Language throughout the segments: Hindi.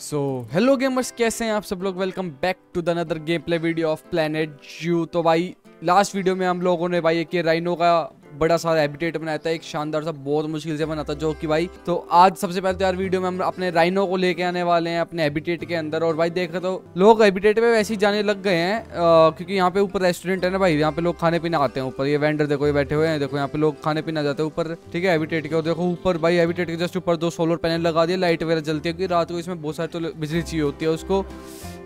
सो हेलो गेमर्स कैसे हैं आप सब लोग? Welcome back to the another gameplay video of Planet Zoo तो भाई लास्ट वीडियो में हम लोगों ने भाई एक राइनो का बड़ा सारा हैबिटेट बनाया था, एक शानदार सा, बहुत मुश्किल से बना था जो कि भाई तो आज सबसे पहले तो यार वीडियो में हम अपने राइनो को लेके आने वाले हैं, अपने हैबिटेट के अंदर। और भाई देख रहे तो लोग हैबिटेट पे वैसे ही जाने लग गए हैं क्योंकि यहाँ पे ऊपर रेस्टोरेंट है ना भाई, यहाँ पे लोग खाने पीने आते हैं ऊपर। ये वेंडर देखो, ये बैठे हुए हैं, देखो यहाँ पे लोग खाने पीने जाते हैं ऊपर। ठीक है हैबिटेट के और देखो, ऊपर भाई हैबिटेट के जस्ट ऊपर दो सोलर पैनल लगा दिए लाइट वगैरह जलती है, क्योंकि रात को इसमें बहुत सारी तो बिजली चाहिए होती है उसको।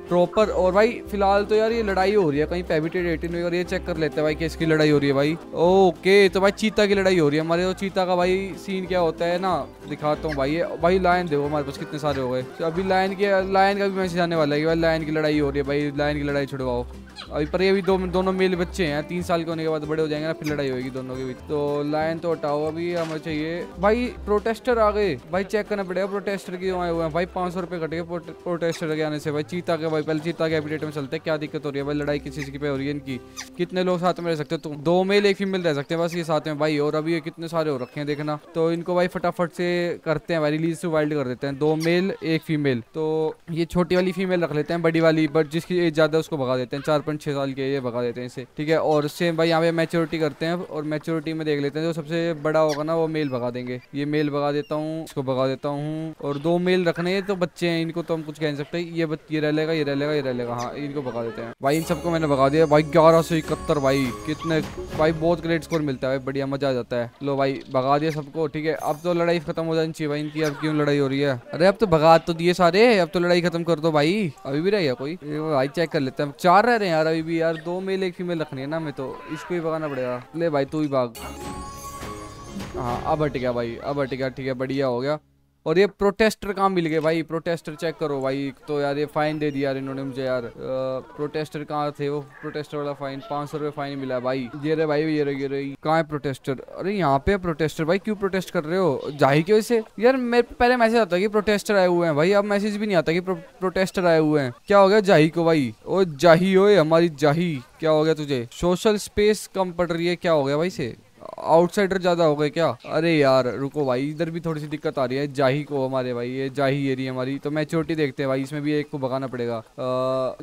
प्रॉपर और भाई, फ़िलहाल तो यार ये लड़ाई हो रही है, कहीं पेविटेड एटीन और ये चेक कर लेते हैं भाई कि इसकी लड़ाई हो रही है भाई। ओके तो भाई चीता की लड़ाई हो रही है। हमारे तो चीता का भाई सीन क्या होता है ना, दिखाता हूँ भाई ये। भाई लाइन देखो, हमारे पास कितने सारे हो गए। तो अभी लाइन के लाइन का भी मैसेज आने वाला है कि भाई लाइन की लड़ाई हो रही है भाई लाइन की लड़ाई छुड़वाओ। अभी पर ये भी दो दोनों मेल बच्चे हैं, तीन साल के होने के बाद बड़े हो जाएँगे ना, फिर लड़ाई होगी दोनों के बीच। तो लाइन तो हटाओ अभी, हमें चाहिए। भाई प्रोटेस्टर आ गए। भाई चेक करना पड़ेगा प्रोटेस्टर की आए हुए हैं? भाई, पाँच सौ रुपये कट गए प्रोटेस्टर के आने से। भाई, चीता के, भाई, पहले चीता के अपडेट में चलते हैं। क्या दिक्कत हो रही है? भाई, लड़ाई किसी चीज़ की पे हो रही है इनकी? कितने लोग साथ में रह सकते हैं? दो मेल एक फीमेल रह सकते हैं, बस ये साथ में। भाई, और अभी ये कितने सारे हो रखे हैं देखना। तो इनको भाई फटाफट से करते हैं, भाई रिलीज़ से वाइल्ड कर देते हैं। दो मेल एक फीमेल तो ये छोटी वाली फीमेल रख लेते हैं, बड़ी वाली बट जिसकी एज ज़्यादा उसको भगा देते हैं। चार पॉइंट छः साल के ये भगा देते हैं इसे। ठीक है, और सेम भाई, यहाँ पे मैच्योरिटी करते हैं, और मैच्योरिटी में देख लेते हैं, जो सबसे बड़ा होगा ना, वो मेल भगा देंगे। ये मेल भगा देता हूँ, इसको भगा देता हूँ, और दो मेल रखने हैं तो बच्चे हैं, इनको तो हम कुछ कह नहीं सकते। ये ये रह लेगा, ये रह लेगा, ये रह लेगा हाँ इनको भगा देते हैं। भाई, इन सबको मैंने भगा दिया। भाई, ग्यारह सौ इकहत्तर, भाई, कितने, भाई, बहुत ग्रेट स्कोर मिलता है, बढ़िया, मज़ा आ जाता है। लो भाई, भगा दिया सबको, ठीक है। अब तो लड़ाई खत्म हो जानी चाहिए भाई इनकी, अब क्यों लड़ाई हो रही है? अरे, अब तो भगा तो दिए सारे, अब तो लड़ाई खत्म कर दो भाई। अभी भी रह गया कोई? भाई चेक कर लेते हैं। चार रह रहे हैं यार, अभी भी यार, दो मेल एक फीमेल रखनी है ना मैं तो। इसको ही भगाना पड़ेगा। ले भाई, तू ही भाग। हाँ अब हट गया भाई, अब हट गया, ठीक है, बढ़िया हो गया। और ये प्रोटेस्टर कहाँ मिल गए भाई प्रोटेस्टर चेक करो भाई। तो यार ये फाइन दे दिया यार इन्होंने मुझे यार। प्रोटेस्टर कहाँ थे वो? प्रोटेस्टर वाला फाइन पाँच सौ रुपये फाइन मिला भाई। ये रे भाई, ये रे ये रे कहाँ है प्रोटेस्टर अरे यहाँ पे प्रोटेस्टर भाई, क्यों प्रोटेस्ट कर रहे हो? जाही की वजह से यार मेरे पहले मैसेज आता कि प्रोटेस्टर आए हुए हैं भाई। अब मैसेज भी नहीं आता कि प्रोटेस्टर आए हुए हैं। क्या हो गया? जाही को भाई? ओ जाही हो हमारी जाही क्या हो गया तुझे? सोशल स्पेस कम पड़ रही है, क्या हो गया भाई से आउटसाइडर ज़्यादा हो गए क्या? अरे यार, रुको भाई, इधर भी थोड़ी सी दिक्कत आ रही है। जाही को हमारे भाई, ये जाही एरिया हमारी। तो मैं छोटी देखते हैं भाई, इसमें भी एक को भगाना पड़ेगा।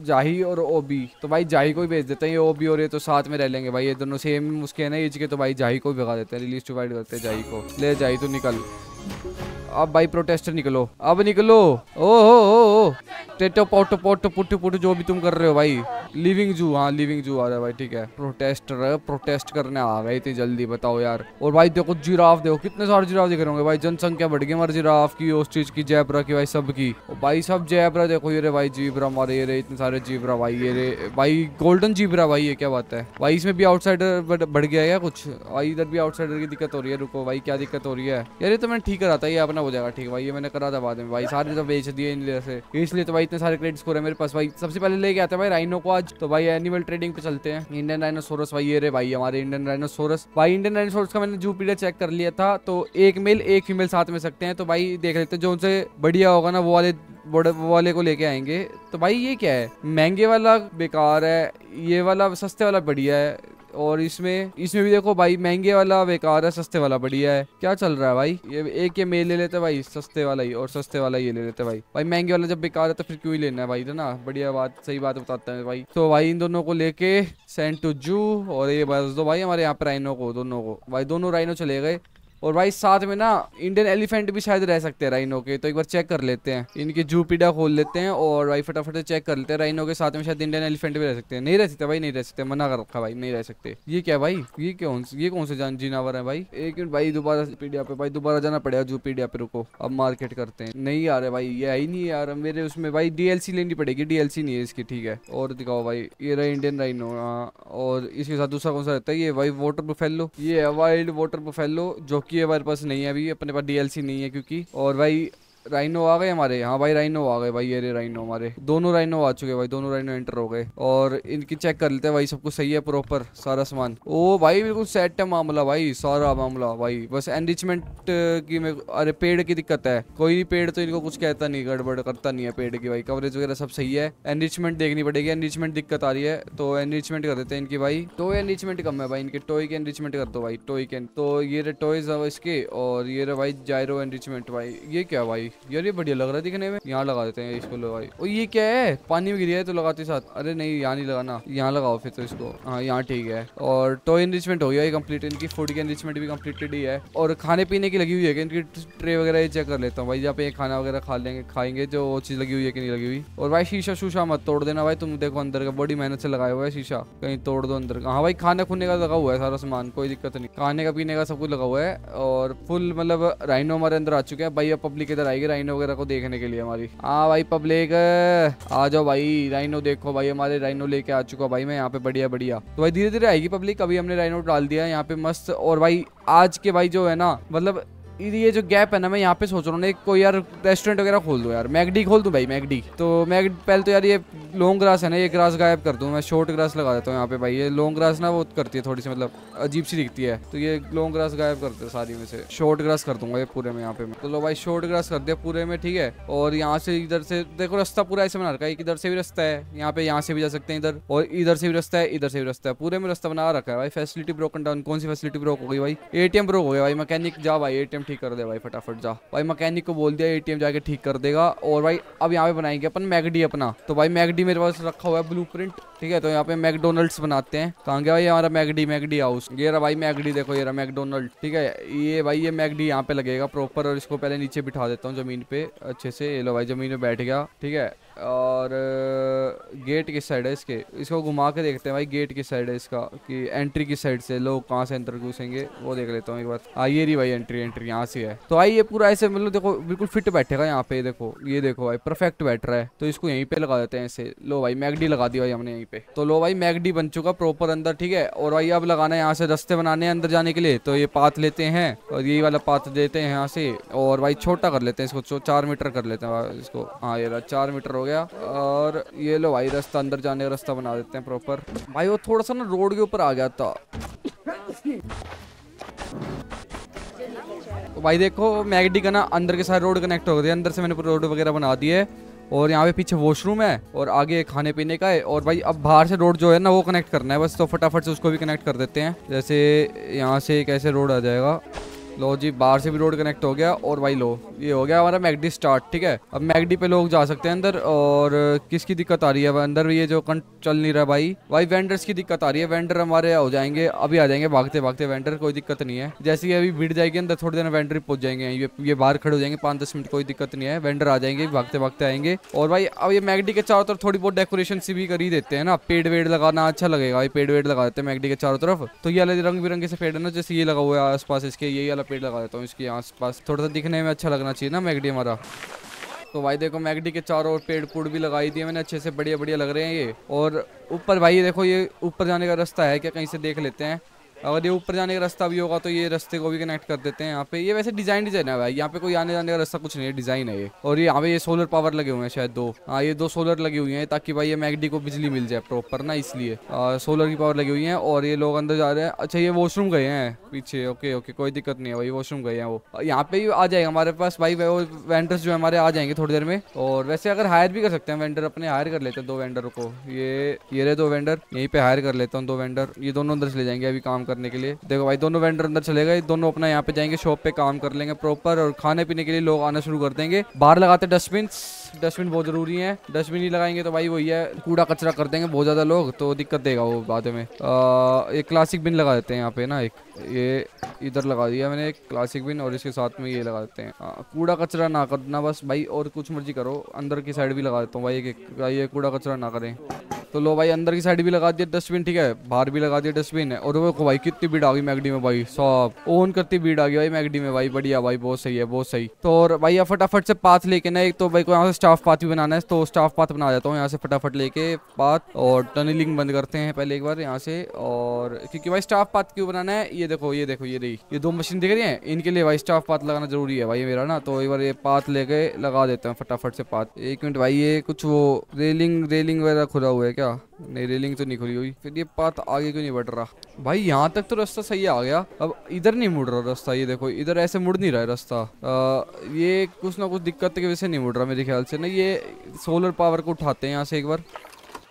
जाही और ओबी। तो भाई जाही को ही भेज देते हैं, ये ओबी और ये तो साथ में रह लेंगे भाई। ये दोनों सेम उसके है ना एज के तो भाई जाही को भी भगा देते हैं। रिलीज़ टू वाइड करते हैं जाही को। ले जाही तो निकल। अब भाई प्रोटेस्टर निकलो। अब निकलो। ओ हो टेटो पोटो पोटो पुट्टू पुट्टू जो भी तुम कर रहे हो भाई। लिविंग जू हाँ लिविंग जू आ रहा है भाई, ठीक है। प्रोटेस्टर प्रोटेस्ट करने आ गए इतनी जल्दी, बताओ यार। और भाई देखो, जिराफ देखो, कितने सारे जिराफ दिख रहे होंगे भाई। जनसंख्या बढ़ गई हमारे जिराफ की, उस चीज़ की जैबरा की, भाई सब की भाई, सब जैबरा देखो, ये रे भाई, जीबरा हमारे ये रे, इतने सारे जीबरा भाई, ये रे। भाई गोल्डन जीबरा भाई, ये क्या बात है? भाई, इसमें भी आउटसाइडर बढ़ गया है कुछ? भाई, इधर भी आउटसाइडर की दिक्कत हो रही है, रुको भाई, क्या दिक्कत हो रही है? यार, ये तो मैंने ठीक करा था अपना हो जाएगा, ठीक है भाई, ये मैंने करा था बाद में। भाई, सारे तो बेच दिए इन से। इसलिए तो भाई इतने सारे क्रेडिट स्कोर है मेरे पास। भाई, सबसे पहले लेके आते हैं भाई राइनो को आज तो भाई एनिमल ट्रेडिंग पे चलते हैं। इंडियन राइनोसोरस भाई, ये रे भाई, हमारे इंडियन राइनोसोरस भाई इंडियन राइनोसोरस का मैंने जूपीटर चेक कर लिया था तो एक मेल एक फीमेल साथ में सकते हैं। तो भाई, देख लेते जो उनसे बढ़िया होगा ना, वो वाले वो वाले को लेके आएँगे। तो भाई, ये क्या है? महँगे वाला बेकार है, ये वाला सस्ते वाला बढ़िया है। और इसमें इसमें भी देखो भाई, महँगे वाला, बेकार है, सस्ते वाला, बढ़िया है। क्या चल रहा है भाई? ये एक ये मेल ले लेते भाई, सस्ते वाला ही, और सस्ते वाला ये ले लेते भाई। भाई, महँगे वाला जब बेकार है तो फिर क्यों ही लेना है भाई, है ना? बढ़िया बात, सही बात बताते हैं भाई। तो भाई, इन दोनों को लेके सेंट टू जू और ये बस दो भाई हमारे यहाँ पे राइनो को, दोनों को। भाई, दोनों राइनो चले गए। और भाई साथ में ना इंडियन एलिफेंट भी शायद रह सकते हैं राइनो के तो एक बार चेक कर लेते हैं। इनकी जूपीडा खोल लेते हैं और भाई फटाफट से चेक कर लेते हैं। राइनो के साथ में शायद इंडियन एलिफेंट भी रह सकते हैं। नहीं रह सकते भाई, नहीं रह सकते। मना कर रखा भाई, नहीं रह सकते। ये क्या भाई? ये कौन ये कौन से जान, जीनावर है भाई? एक मिनट भाई, दोबारा पीडिया पे, भाई दोबारा जाना पड़ेगा जूपीडिया पे, रुको। अब मार्केट करते हैं। नहीं आ रहे भाई, ये आई नहीं यार। मेरे उसमें भाई डीएलसी लेनी पड़ेगी डीएलसी नहीं है इसकी, ठीक है। और दिखाओ भाई, ये रहा इंडियन राइनो और इसके साथ दूसरा कौन सा रहता है? ये भाई वाटर प्रोफेलो ये है वाइल्ड वाटर प्रोफेलो जो की हमारे पास नहीं है अभी अपने पास डीएलसी नहीं है क्योंकि और भाई राइनो आ गए हमारे। हाँ भाई राइनो आ गए। भाई, ये राइनो हमारे। दोनों राइनो आ चुके भाई। दोनों राइनो एंटर हो गए। और इनकी चेक कर लेते हैं भाई, सब कुछ सही है प्रॉपर सारा सामान। ओ भाई, बिल्कुल सेट है मामला भाई, सारा मामला भाई। बस एनरिचमेंट की में अरे, पेड़ की दिक्कत है। कोई पेड़ तो इनको कुछ कहता नहीं, गड़बड़ करता नहीं है पेड़ की भाई। कवरेज वगैरह सब सही है। एनरिचमेंट देखनी पड़ेगी। एनरिचमेंट दिक्कत आ रही है तो एनरिचमेंट कर देते हैं इनकी भाई। टॉय एनरिचमेंट कम है भाई, इनके टॉय के एनरिचमेंट कर दो भाई। टॉय के तो ये रे इसके, और ये रे भाई जायरो एनरिचमेंट भाई। ये क्या भाई? यार ये बढ़िया लग रहा है दिखने में। यहाँ लगा देते हैं इसको लो भाई ओ ये क्या है? पानी में गिरी है तो लगाते साथ। अरे नहीं, यहाँ नहीं लगाना। यहाँ लगाओ फिर तो इसको। हाँ यहाँ ठीक है। और टो इनरिचमेंट हो गया ये इनकी फ़ूड की इनरिचमेंट भी कंप्लीटेड ही है। और खाने पीने की लगी हुई है इनकी ट्रे वगैरह ये चेक कर लेता हूँ भाई। जहाँ पे खाना वगैरह खा लेंगे, खाएँगे जो वो चीज़ लगी हुई है कि नहीं लगी हुई। और भाई शीशा शूशा मत तोड़ देना भाई। तुम देखो अंदर का बड़ी मेहनत से लगाया हुआ है शीशा। कहीं तोड़ दो अंदर का। हाँ भाई, खाने खुने का लगा हुआ है सारा सामान। कोई दिक्कत नहीं। खाने का पीने का सब कुछ लगा हुआ है। और फुल मतलब राइनो हमारे अंदर आ चुके हैं। भाई अब पब्लिक इधर आएगी। राइनो वगैरह को देखने के लिए हमारी। हाँ भाई पब्लिक आ जाओ भाई राइनो देखो भाई, हमारे राइनो लेके आ चुका भाई मैं यहाँ पे बढ़िया बढ़िया। तो भाई धीरे धीरे आएगी पब्लिक अभी हमने राइनो डाल दिया यहाँ पे मस्त। और भाई, आज के भाई जो है ना मतलब ये जो गैप है ना, मैं यहाँ पे सोच रहा हूँ कोई यार रेस्टोरेंट वगैरह खोल दो यार। मैगडी खोल दूँ भाई, मैगडी। तो मैग पहले तो यार ये लॉन्ग ग्रास है ना, ये ग्रास गायब कर दूँ। मैं शॉर्ट ग्रास लगा देता हूँ यहाँ पे भाई। ये लॉन्ग ग्रास ना वो करती है थोड़ी सी मतलब अजीब सी दिखती है। तो ये लॉन्ग ग्रास गायब करते हैं सारी में से। शॉर्ट ग्रास कर दूँगा ये पूरे में यहाँ पे तो लो भाई शॉर्ट ग्रास कर दिया पूरे में, ठीक है? और यहाँ से इधर से, देखो रास्ता पूरा ऐसे बना रखा है। इधर से भी रास्ता है, यहाँ पे यहाँ से भी जा सकते हैं इधर। और इधर से भी रास्ता है, इधर से भी रास्ता है। पूरे में रास्ता बना रखा है भाई। फैसिलिटी ब्रोकन डाउन कौन सी फैसिलिटी ब्रोक हो गई भाई? एटीएम ब्रोक हो गया भाई। मैकेनिक जा भाई एटीएम ठीक कर दे भाई, फटाफट जा। भाई, मैकेनिक को बोल दिया एटीएम जाके ठीक कर देगा। और भाई, अब यहाँ पे बनाएँगे अपन मैगडी अपना। तो भाई, मैगडी मेरे पास रखा हुआ है ब्लू ठीक है? तो यहाँ पे मैकडोनल्ड्स बनाते हैं। कहाँ गया भाई हमारा मैगडी मैगडी हाउस ये रहा भाई मैगडी, देखो ये रहा मैकडोनल्ड, ठीक है? ये भाई, ये मैगडी यहाँ पे लगेगा प्रॉपर और इसको पहले नीचे बिठा देता हूँ ज़मीन पे, अच्छे से। ये लो भाई, ज़मीन पे बैठ गया, ठीक है? और गेट किस साइड है इसके? इसको घुमा के देखते हैं भाई गेट किस साइड है इसका? कि एंट्री किस साइड से लोग कहाँ से अंदर घुसेंगे, वो देख लेता हूँ एक बार। हाँ ये रही भाई एंट्री एंट्री यहाँ से है। तो भाई ये पूरा ऐसे मतलब देखो, बिल्कुल फिट बैठेगा यहाँ पे, देखो। ये देखो भाई परफेक्ट बैठ रहा है। तो इसको यहीं पे लगा देते हैं ऐसे। लो भाई, मैगडी लगा दी भाई हमने यहीं पे। तो लो भाई, मैगडी बन चुका प्रॉपर अंदर, ठीक है? और भाई अब लगाना है यहाँ से रस्ते बनाने हैं अंदर जाने के लिए। तो ये पाथ लेते हैं और यही वाला पाथ देते हैं यहाँ से। और भाई छोटा कर लेते हैं इसको चार मीटर कर लेते हैं इसको। हाँ ये चार मीटर हो गया। और ये लो भाई, रास्ता अंदर जाने का रास्ता बना देते हैं प्रॉपर भाई, वो थोड़ा सा ना रोड के ऊपर आ गया था। तो भाई, देखो मैगडी का ना, अंदर के साथ रोड कनेक्ट हो गया अंदर से मैंने रोड वगैरह बना दी है और यहाँ पे पीछे वॉशरूम है और आगे खाने पीने का है। और भाई, अब बाहर से रोड जो है ना, वो कनेक्ट करना है। बस तो फटाफट से उसको भी कनेक्ट कर देते हैं। जैसे यहाँ से एक ऐसे रोड आ जाएगा। लो जी, बाहर से भी रोड कनेक्ट हो गया और भाई लो, ये हो गया हमारा मैगडी स्टार्ट ठीक है? अब मैगडी पे लोग जा सकते हैं अंदर और किसकी दिक्कत आ रही है? अंदर ये जो चल नहीं रहा भाई। भाई वेंडर्स की दिक्कत आ रही है वेंडर हमारे हो जाएँगे, अभी आ जाएँगे भागते भागते वेंडर कोई दिक्कत नहीं है। जैसे ही अभी भीड़ जाएगी अंदर, थोड़ी देर वेंडर पहुँच जाएँगे, ये ये बाहर खड़े हो जाएँगे पाँच दस मिनट, कोई दिक्कत नहीं है। वेंडर आ जाएँगे भागते भागते आएँगे। और भाई, अब ये मैगडी के चारों तरफ़ थोड़ी बहुत डेकोरेशन सी भी कर ही देते हैं ना। पेड़ वेड़ लगाना अच्छा लगेगा भाई, पेड़ वेड़ लगा देते हैं मैगडी के चारों तरफ़। तो ये अलग रंग बिरंगे से पेड़ है ना, जैसे ये लगा हुआ है आसपास इसके यही वाला पेड़ लगा देता हूँ इसके आसपास। थोड़ा सा दिखने में अच्छा लगना चाहिए ना मैगडी हमारा। तो भाई देखो, मैगडी के चारों ओर पेड़ पुड़ भी लगाई दिए मैंने, अच्छे से बढ़िया बढ़िया लग रहे हैं ये। और ऊपर भाई देखो, ये ऊपर जाने का रास्ता है, क्या कहीं से देख लेते हैं। अगर ये ऊपर जाने का रास्ता भी होगा तो ये रास्ते को भी कनेक्ट कर देते हैं यहाँ पे। ये वैसे डिज़ाइन डिज़ाइन है भाई। यहाँ पे कोई आने जाने का रास्ता कुछ नहीं है डिज़ाइन है ये। और ये यहाँ पे ये सोलर पावर लगे हुए हैं शायद दो। हाँ ये दो सोलर लगे हुए हैं ताकि भाई ये मैगडी को बिजली मिल जाए प्रॉपर ना, इसलिए। सोलर की पावर लगी हुई है और ये लोग अंदर जा रहे हैं। अच्छा ये वॉशरूम गए हैं पीछे। ओके ओके कोई दिक्कत नहीं है भाई वॉशरूम गए हैं वो। यहाँ पे आ जाएगा हमारे पास भाई, वो वेंडर्स जो है हमारे आ जाएँगे थोड़ी देर में। और वैसे अगर हायर भी कर सकते हैं वेंडर अपने हायर कर लेते हैं दो वेंडर को। ये ये रहे दो वेंडर यहीं पे हायर कर लेता हूँ दो वेंडर ये दोनों अंदर चले जाएँगे, अभी काम करने के लिए। देखो भाई, दोनों वेंडर अंदर चले गए। दोनों अपना यहाँ पे जाएँगे शॉप पे काम कर लेंगे प्रॉपर और खाने पीने के लिए लोग आना शुरू कर देंगे। बाहर लगाते डस्टबिन डस्टबिन बहुत ज़रूरी है। डस्टबिन ही लगाएँगे तो भाई वही है, कूड़ा कचरा कर देंगे बहुत ज़्यादा लोग तो दिक्कत देगा वो बाद में। एक क्लासिक बिन लगा देते हैं यहाँ पे ना एक। ये इधर लगा दिया मैंने एक क्लासिक बिन और इसके साथ में ये लगा देते हैं। कूड़ा कचरा ना करना बस भाई, और कुछ मर्ज़ी करो। अंदर की साइड भी लगा देता हूँ भाई ये कूड़ा कचरा ना करें। तो लो भाई, अंदर की साइड भी लगा दिया डस्टबिन ठीक है? बाहर भी लगा दिया डस्टबिन है। और वो भाई, कितनी भीड़ आ गई मैगडी में भाई, सब। ओन करती भीड़ आ गई भाई मैगडी में भाई, बढ़िया भाई, बहुत सही है, बहुत सही। तो और भाई अब फटाफट से पाथ लेके ना, एक तो भाई को यहाँ से स्टाफ पाथ भी बनाना है तो स्टाफ पाथ बना जाता हूँ यहाँ से फटाफट लेके पाथ और टनलिंग बंद करते हैं पहले एक बार यहाँ से। और क्योंकि भाई स्टाफ पाथ क्यों बनाना है, ये देखो ये देखो, ये रही। ये दो मशीन दिख रही है, इनके लिए भाई स्टाफ पाथ लगाना ज़रूरी है भाई मेरा ना। तो एक बार ये पाथ लेके लगा देते हैं फटाफट से पाथ एक मिनट भाई, ये कुछ वो रेलिंग रेलिंग वगैरह खुला हुआ है क्या? नहीं रेलिंग तो नहीं खुली हुई फिर ये पाथ आगे क्यों नहीं बढ़ रहा? भाई, यहाँ तक तो रास्ता सही आ गया। अब इधर नहीं मुड़ रहा रास्ता, ये देखो। इधर ऐसे मुड़ नहीं रहा है रास्ता। ये कुछ ना कुछ दिक्कत की वजह से नहीं मुड़ रहा मेरे ख्याल से ना। ये सोलर पावर को उठाते हैं यहाँ से एक बार।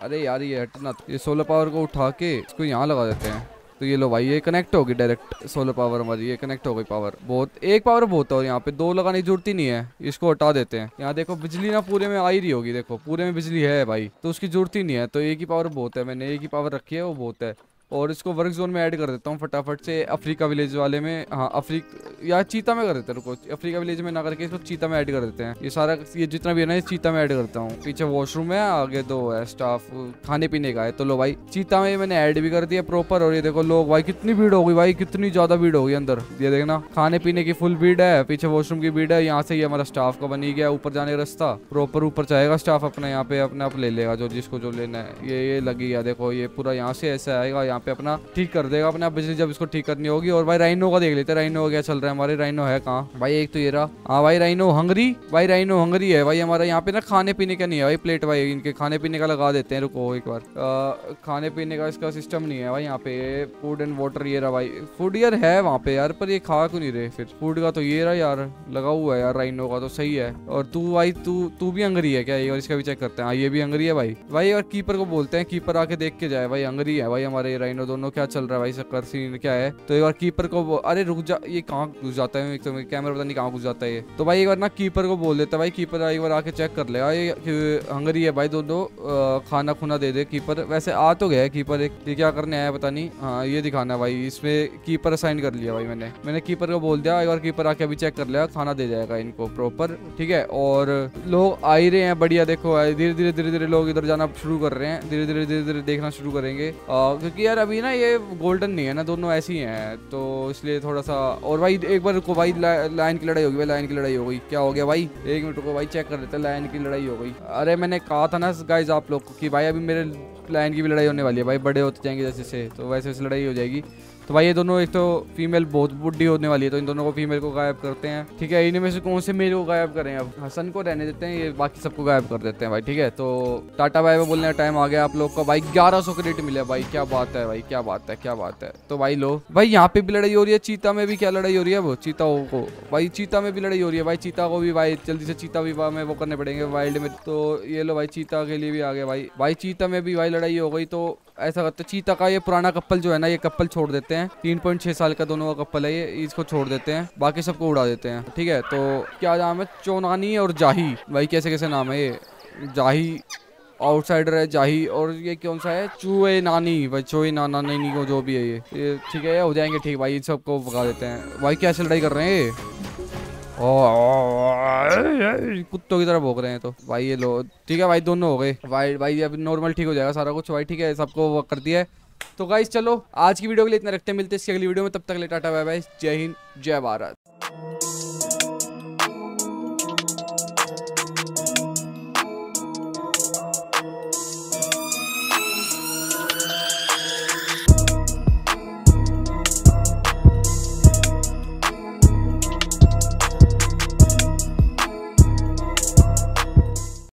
अरे यार, ये हटना। ये सोलर पावर को उठा के इसको यहाँ लगा देते हैं। तो ये लो भाई, ये कनेक्ट होगी डायरेक्ट सोलर पावर हमारी, ये कनेक्ट हो गई पावर बहुत। एक पावर बहुत है और यहाँ पे दो लगाने की ज़रूरत ही नहीं है, इसको हटा देते हैं। यहाँ देखो बिजली ना पूरे में आ ही रही होगी, देखो पूरे में बिजली है भाई तो उसकी ज़रूरत ही नहीं है। तो एक ही पावर बहुत है, मैंने एक ही पावर रखी है, वो बहुत है। और इसको वर्क जोन में ऐड कर देता हूँ फटाफट से अफ्रीका विलेज वाले में। हाँ अफ्रीक, या चीता में कर देते हैं, रुको, अफ्रीका विलेज में ना करके इसको चीता में ऐड कर देते हैं। ये सारा, ये जितना भी है ना, ये चीता में ऐड करता हूँ। पीछे वॉशरूम है, आगे दो है स्टाफ खाने पीने का है। तो लो भाई, चीता में मैंने ऐड भी कर दिया प्रॉपर और ये देखो लोग भाई, कितनी भीड़ होगी भाई, कितनी ज़्यादा भीड़ होगी अंदर। ये देखना, खाने पीने की फुल भीड़ है, पीछे वॉशरूम की भीड़ है, यहाँ से ही हमारा स्टाफ का बनी गया, ऊपर जाने का रास्ता। प्रॉपर ऊपर जाएगा स्टाफ अपने, यहाँ पे अपने आप ले लेगा, जो जिसको जो लेना है। ये ये लगी है, देखो, ये पूरा यहाँ से ऐसे आएगा, यहाँ पे अपना ठीक कर देगा, अपने बिजली जब इसको ठीक करनी होगी। और भाई राइनो का देख लेते हैं राइनो क्या चल रहा है, हमारे राइनो है कहाँ? भाई एक तो ये रहा। हाँ भाई राइनो हंगरी भाई राइनो हंगरी है। भाई हमारा यहाँ पे ना खाने पीने का नहीं है, भाई प्लेट भाई, इनके खाने पीने का लगा देते हैं, रुको एक बार। खाने पीने का इसका सिस्टम नहीं है भाई यहाँ पे फ़ूड एंड वाटर ये रहा भाई। फ़ूड यार है वहाँ पे यार, पर ये खा क्यों नहीं रहे फिर? फ़ूड का तो ये रहा यार, लगा हुआ है यार राइनो का तो सही है। और तू भाई, तू तू भी हंगरी है क्या? ये और इसका भी चेक करते हैं। हाँ ये भी हंगरी है भाई। भाई और कीपर को बोलते हैं कीपर आके देख के जाए, भाई हंगरी है भाई हमारे राइनो दोनों क्या चल रहा है भाई? शक्कर सीन क्या है? तो एक बार कीपर को अरे रुक जा, ये कहाँ घुस जाता है? तो कैमरा पता नहीं कहाँ घुस जाता है ये। तो भाई एक बार ना कीपर को बोल देता भाई कीपर एक बार आके चेक कर ये हंगरी है भाई दोनों। खाना खुना दे दे कीपर वैसे आ तो गया कीपर एक। ये क्या करने आया पता नहीं। हाँ ये दिखाना भाई। इसमें कीपर असाइन कर लिया भाई मैंने। मैंने कीपर को बोल दिया, एक बार कीपर आके अभी चेक कर लिया खाना दे जाएगा इनको प्रॉपर ठीक है? और लोग आ ही रहे हैं, बढ़िया देखो। धीरे धीरे धीरे धीरे लोग इधर जाना शुरू कर रहे हैं। धीरे धीरे धीरे धीरे देखना शुरू करेंगे। क्योंकि यार अभी ना ये गोल्डन नहीं है ना, दोनों ऐसी हैं तो इसलिए थोड़ा सा और भाई एक बार रुको भाई लाइन की लड़ाई होगी भाई लाइन की लड़ाई हो गई। क्या हो गया भाई? एक मिनट रुको भाई चेक कर लेते लाइन की लड़ाई हो गई। अरे मैंने कहा था ना गाइज़ आप लोग कि भाई अभी मेरे लाइन की भी लड़ाई होने वाली है भाई, बड़े होते जाएँगे जैसे से तो वैसे वैसे लड़ाई हो जाएगी। तो भाई, ये दोनों, एक तो फीमेल बहुत बुढ़ी होने वाली है तो इन दोनों को फीमेल को गायब करते हैं। ठीक है, इनमें से कौन से मेल को गायब करें? अब हसन को रहने देते हैं, ये बाकी सबको गायब कर देते हैं भाई, ठीक है? तो टाटा भाई बोलने का टाइम आ गया आप लोग का। भाई, ग्यारह सौ क्रेडिट मिले, भाई, क्या बात है, भाई, क्या बात है, क्या बात है। तो भाई, लो। भाई, यहाँ पे भी लड़ाई हो रही है, चीता में भी क्या लड़ाई हो रही है? वो चीताओं को। भाई, चीता में भी लड़ाई हो रही है, भाई, चीता को भी, भाई, जल्दी से चीता विवाह में वो करने पड़ेंगे वाइल्ड में। तो ये लो भाई, चीता के लिए भी आ गया, भाई। भाई, चीता में भी, भाई, लड़ाई हो गई तो ऐसा करते चीता का ये पुराना कपल जो है ना, ये कपल छोड़ देते हैं। तीन पॉइंट छह साल का दोनों का कपल है ये, इसको छोड़ देते हैं। बाकी सबको उड़ा देते हैं, ठीक है? तो क्या नाम है? चौनानी और जाही। भाई, कैसे कैसे नाम है ये? जाही आउटसाइडर है, जाही और ये कौन सा है? चूहे नानी। भाई, चूहे नाना, नैनी को जो भी है ये। ठीक है हो जाएँगे, ठीक भाई, इन सबको भगा देते हैं। भाई कैसे लड़ाई कर रहे हैं, ये? कुत्तों की तरह भोग रहे हैं तो। भाई ये लो, ठीक है भाई, दोनों हो गए। भाई भाई, अभी नॉर्मल ठीक हो जाएगा सारा कुछ। भाई, ठीक है, सबको वो कर दिया है। तो गाइस चलो, आज की वीडियो के लिए इतना रखते हैं। मिलते हैं इसकी अगली वीडियो में। तब तक ले टाटा बाय बाय जय हिंद, जय भारत।